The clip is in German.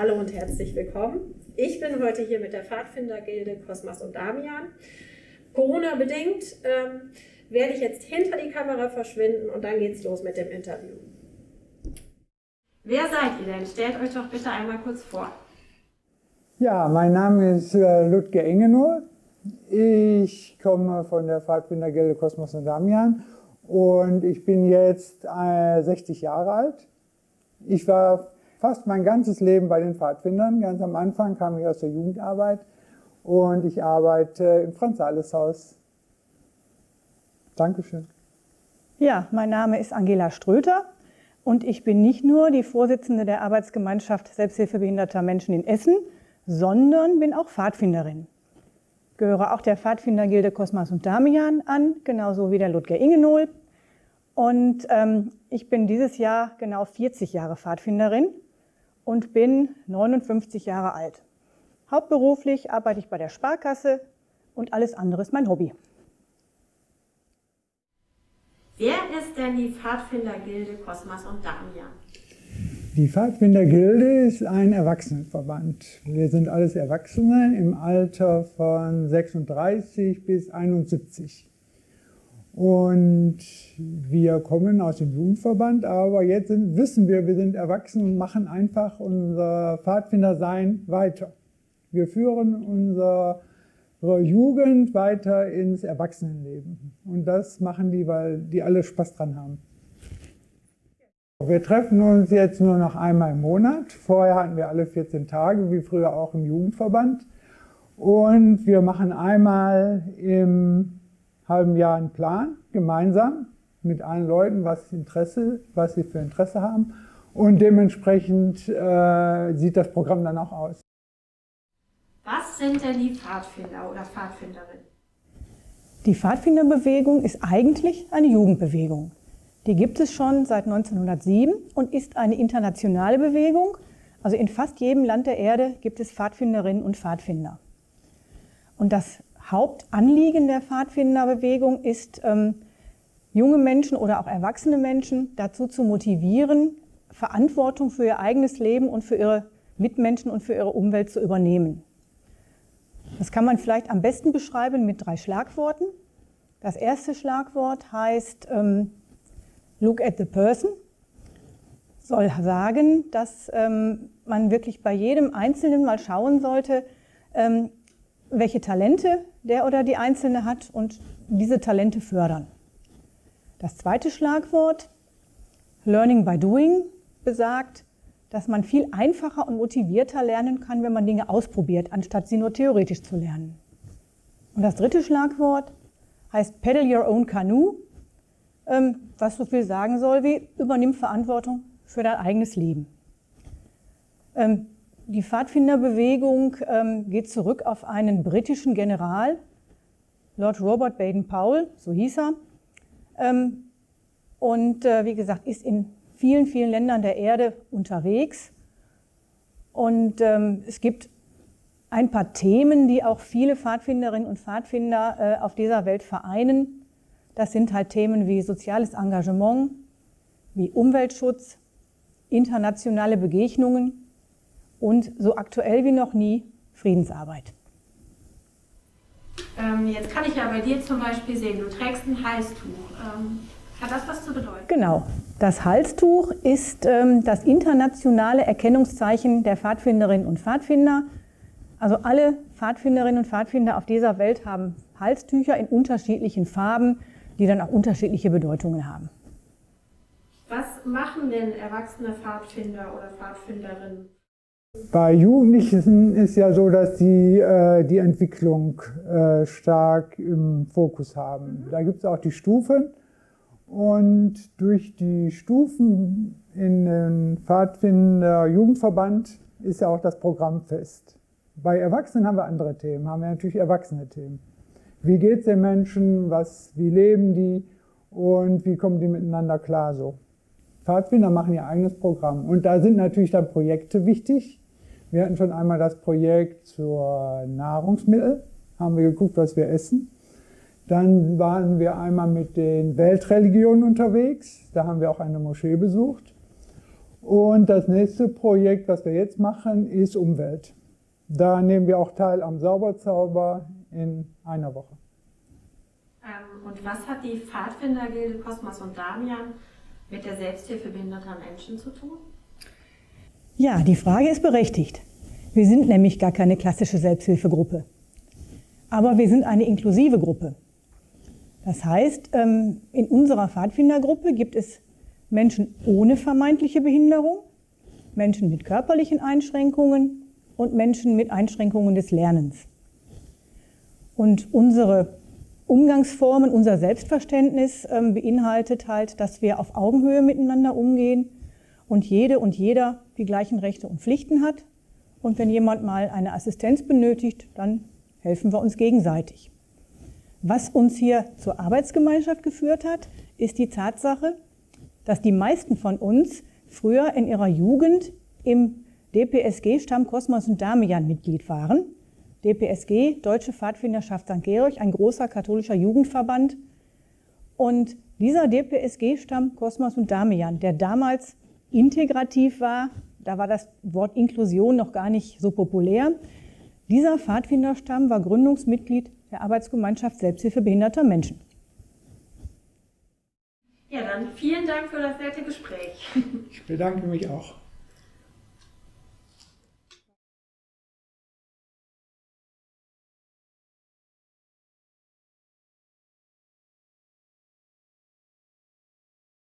Hallo und herzlich willkommen. Ich bin heute hier mit der Pfadfindergilde Kosmas und Damian. Corona-bedingt ähm, werde ich jetzt hinter die Kamera verschwinden und dann geht's los mit dem Interview. Wer seid ihr denn? Stellt euch doch bitte einmal kurz vor. Ja, mein Name ist äh, Ludger Engenohl. Ich komme von der Pfadfindergilde Kosmos und Damian und ich bin jetzt äh, 60 Jahre alt. Ich war fast mein ganzes Leben bei den Pfadfindern. Ganz am Anfang kam ich aus der Jugendarbeit und ich arbeite im Franz-Sales-Haus. Dankeschön. Ja, mein Name ist Angela Ströter und ich bin nicht nur die Vorsitzende der Arbeitsgemeinschaft Selbsthilfebehinderter Menschen in Essen, sondern bin auch Pfadfinderin. Gehöre auch der Pfadfindergilde Kosmas und Damian an, genauso wie der Ludger Ingenohl. Und ähm, ich bin dieses Jahr genau 40 Jahre Pfadfinderin und bin 59 Jahre alt. Hauptberuflich arbeite ich bei der Sparkasse und alles andere ist mein Hobby. Wer ist denn die Pfadfindergilde Kosmas und Damian? Die Pfadfindergilde ist ein Erwachsenenverband. Wir sind alles Erwachsene im Alter von 36 bis 71. Und wir kommen aus dem Jugendverband, aber jetzt sind, wissen wir, wir sind erwachsen und machen einfach unser Pfadfindersein weiter. Wir führen unsere Jugend weiter ins Erwachsenenleben. Und das machen die, weil die alle Spaß dran haben. Wir treffen uns jetzt nur noch einmal im Monat. Vorher hatten wir alle 14 Tage, wie früher auch im Jugendverband. Und wir machen einmal im halben Jahr einen Plan, gemeinsam mit allen Leuten, was Interesse, was sie für Interesse haben. Und dementsprechend äh, sieht das Programm dann auch aus. Was sind denn die Pfadfinder oder Pfadfinderinnen? Die Pfadfinderbewegung ist eigentlich eine Jugendbewegung. Die gibt es schon seit 1907 und ist eine internationale Bewegung. Also in fast jedem Land der Erde gibt es Pfadfinderinnen und Pfadfinder. Und das Hauptanliegen der Pfadfinderbewegung ist, ähm, junge Menschen oder auch erwachsene Menschen dazu zu motivieren, Verantwortung für ihr eigenes Leben und für ihre Mitmenschen und für ihre Umwelt zu übernehmen. Das kann man vielleicht am besten beschreiben mit drei Schlagworten. Das erste Schlagwort heißt ähm, Look at the person. Soll sagen, dass ähm, man wirklich bei jedem Einzelnen mal schauen sollte, ähm, welche Talente der oder die Einzelne hat und diese Talente fördern. Das zweite Schlagwort, Learning by Doing, besagt, dass man viel einfacher und motivierter lernen kann, wenn man Dinge ausprobiert, anstatt sie nur theoretisch zu lernen. Und das dritte Schlagwort heißt Pedal Your Own Canoe, ähm, was so viel sagen soll wie übernimm Verantwortung für dein eigenes Leben. Die Pfadfinderbewegung ähm, geht zurück auf einen britischen General, Lord Robert Baden-Powell, so hieß er. Ähm, und äh, wie gesagt, ist in vielen, vielen Ländern der Erde unterwegs. Und ähm, es gibt ein paar Themen, die auch viele Pfadfinderinnen und Pfadfinder äh, auf dieser Welt vereinen. Das sind halt Themen wie soziales Engagement, wie Umweltschutz, internationale Begegnungen und so aktuell wie noch nie Friedensarbeit. Ähm, jetzt kann ich ja bei dir zum Beispiel sehen, du trägst ein Halstuch. Ähm, hat das was zu bedeuten? Genau. Das Halstuch ist ähm, das internationale Erkennungszeichen der Pfadfinderinnen und Pfadfinder. Also alle Pfadfinderinnen und Pfadfinder auf dieser Welt haben Halstücher in unterschiedlichen Farben, die dann auch unterschiedliche Bedeutungen haben. Was machen denn erwachsene Pfadfinder oder Pfadfinderinnen? Bei Jugendlichen ist ja so, dass sie äh, die Entwicklung äh, stark im Fokus haben. Da gibt es auch die Stufen und durch die Stufen in den Pfadfinder Jugendverband ist ja auch das Programm fest. Bei Erwachsenen haben wir andere Themen, haben wir natürlich erwachsene Themen. Wie geht es den Menschen, was, wie leben die und wie kommen die miteinander klar so. Pfadfinder machen ihr eigenes Programm und da sind natürlich dann Projekte wichtig, wir hatten schon einmal das Projekt zur Nahrungsmittel, haben wir geguckt, was wir essen. Dann waren wir einmal mit den Weltreligionen unterwegs, da haben wir auch eine Moschee besucht. Und das nächste Projekt, was wir jetzt machen, ist Umwelt. Da nehmen wir auch teil am Sauberzauber in einer Woche. Ähm, und was hat die Pfadfindergilde Kosmas und Damian mit der Selbsthilfe behinderter Menschen zu tun? Ja, die Frage ist berechtigt. Wir sind nämlich gar keine klassische Selbsthilfegruppe. Aber wir sind eine inklusive Gruppe. Das heißt, ähm, in unserer Pfadfindergruppe gibt es Menschen ohne vermeintliche Behinderung, Menschen mit körperlichen Einschränkungen und Menschen mit Einschränkungen des Lernens. Und unsere Umgangsformen, unser Selbstverständnis ähm, beinhaltet halt, dass wir auf Augenhöhe miteinander umgehen und jede und jeder die gleichen Rechte und Pflichten hat. Und wenn jemand mal eine Assistenz benötigt, dann helfen wir uns gegenseitig. Was uns hier zur Arbeitsgemeinschaft geführt hat, ist die Tatsache, dass die meisten von uns früher in ihrer Jugend im DPSG-Stamm Kosmos und Damian Mitglied waren. DPSG, Deutsche Pfadfinderschaft St. Georg, ein großer katholischer Jugendverband. Und dieser DPSG-Stamm Kosmos und Damian, der damals integrativ war, da war das Wort Inklusion noch gar nicht so populär, dieser Pfadfinderstamm war Gründungsmitglied der Arbeitsgemeinschaft Selbsthilfe behinderter Menschen. Ja, dann vielen Dank für das nette Gespräch. Ich bedanke mich auch.